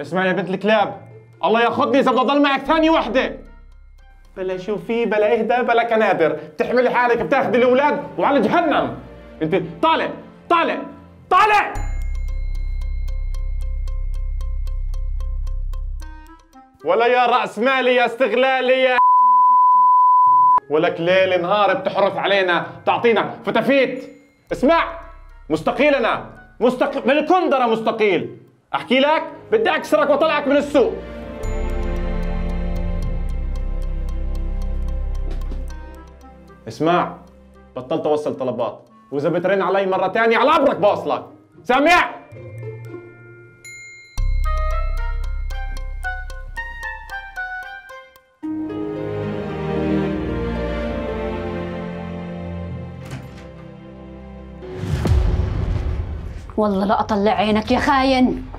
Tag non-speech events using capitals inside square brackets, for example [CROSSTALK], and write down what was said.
اسمع يا بنت الكلاب. الله ياخذني إذا بدي اضل معك ثانية وحدة. بلا شوفي بلا اهدى بلا كنادر. بتحملي حالك بتاخذي الأولاد وعلى جهنم. انت طالع طالع طالع! ولا يا رأس مالي يا استغلالي يا [LAUGHS] ولك ليل نهار بتحرث علينا. بتعطينا فتفيت اسمع مستقيل أنا مستقيل من الكندرة مستقيل. أحكي لك؟ بدي أكسرك وأطلعك من السوق. اسمع بطلت أوصل طلبات. وإذا بترن علي مرة ثانية على عبرك بوصلك. سامع؟ والله لا أطلع عينك يا خاين.